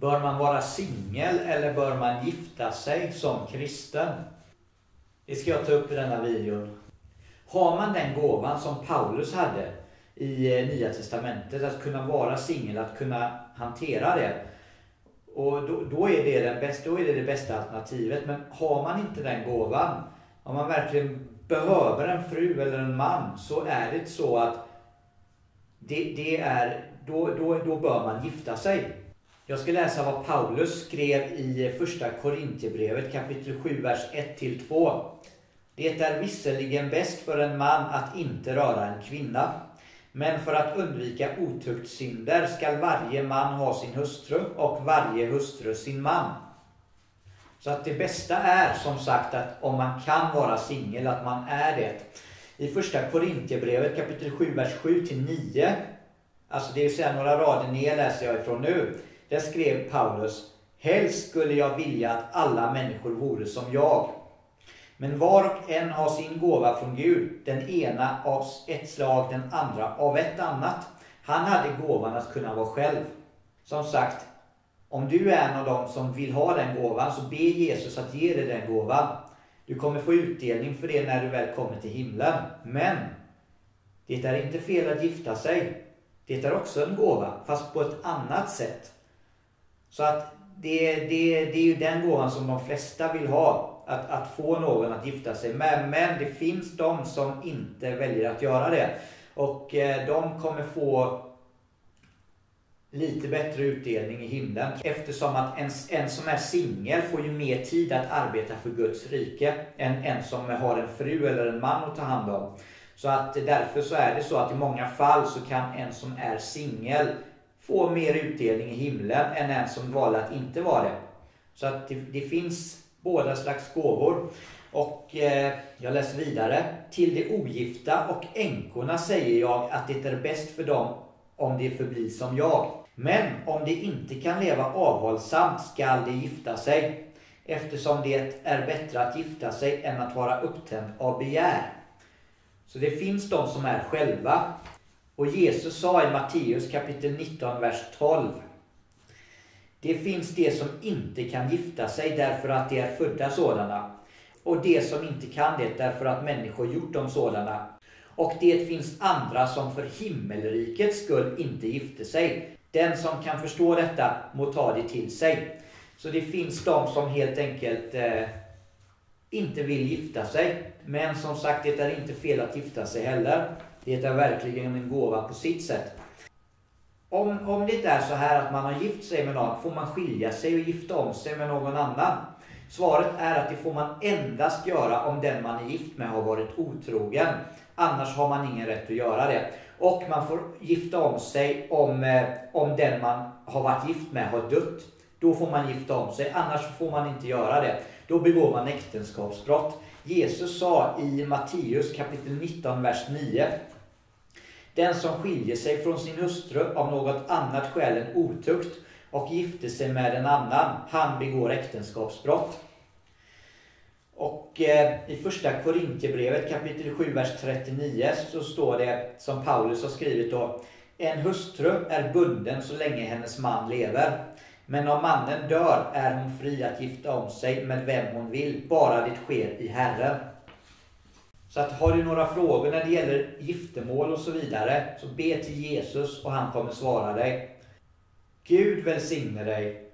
Bör man vara singel eller bör man gifta sig som kristen? Det ska jag ta upp i denna videon. Har man den gåvan som Paulus hade i eh, Nya Testamentet, att kunna vara singel, att kunna hantera det. Och då, då, är det den bästa, då är det det bästa alternativet. Men har man inte den gåvan, om man verkligen behöver en fru eller en man, så är det så att det, det är, då, då, då bör man gifta sig. Jag ska läsa vad Paulus skrev i första Korintierbrevet kapitel 7, vers 1-2. Det är visserligen bäst för en man att inte röra en kvinna. Men för att undvika otuktssynder skall varje man ha sin hustru och varje hustru sin man. Så att det bästa är som sagt att om man kan vara singel, att man är det. I första Korintierbrevet kapitel 7, vers 7-9, alltså det vill säga några rader ner läser jag ifrån nu. Där skrev Paulus, helst skulle jag vilja att alla människor vore som jag. Men var och en har sin gåva från Gud, den ena av ett slag, den andra av ett annat. Han hade gåvan att kunna vara själv. Som sagt, om du är en av dem som vill ha den gåvan, så be Jesus att ge dig den gåvan. Du kommer få utdelning för det när du väl kommer till himlen. Men det är inte fel att gifta sig. Det är också en gåva, fast på ett annat sätt. Så att det, det, det är ju den gåvan som de flesta vill ha. Att, att få någon att gifta sig med. Men det finns de som inte väljer att göra det. Och eh, de kommer få lite bättre utdelning i himlen. Eftersom att en, en som är singel får ju mer tid att arbeta för Guds rike än en som har en fru eller en man att ta hand om. Så att därför så är det så att i många fall så kan en som är singel få mer utdelning i himlen än en som valde att inte vara det. Så att det, det finns båda slags gåvor. Och eh, jag läser vidare. Till de ogifta och änkorna säger jag att det är bäst för dem om de förblir som jag. Men om de inte kan leva avhållsamt skall de gifta sig, eftersom det är bättre att gifta sig än att vara upptänd av begär. Så det finns de som är själva. Och Jesus sa i Matteus kapitel 19, vers 12. Det finns de som inte kan gifta sig därför att de är födda sådana. Och de som inte kan det därför att människor gjort dem sådana. Och det finns andra som för himmelrikets skull inte gifte sig den som kan förstå detta må ta det till sig. Så det finns de som helt enkelt eh, inte vill gifta sig. Men som sagt, det är inte fel att gifta sig heller. Det är verkligen en gåva på sitt sätt. Om, om det är så här att man har gift sig med någon, får man skilja sig och gifta om sig med någon annan? Svaret är att det får man endast göra om den man är gift med har varit otrogen. Annars har man ingen rätt att göra det. Och man får gifta om sig om, eh, om den man har varit gift med har dött. Då får man gifta om sig, annars får man inte göra det. Då begår man äktenskapsbrott. Jesus sa i Matteus kapitel 19, vers 9. Den som skiljer sig från sin hustru av något annat skäl än otukt och gifter sig med en annan, han begår äktenskapsbrott. Och eh, i första Korintierbrevet kapitel 7, vers 39 så står det som Paulus har skrivit då. En hustru är bunden så länge hennes man lever. Men om mannen dör är hon fri att gifta om sig med vem hon vill, bara det sker i Herren. Så att har du några frågor när det gäller giftermål och så vidare, så be till Jesus och han kommer svara dig. Gud välsigne dig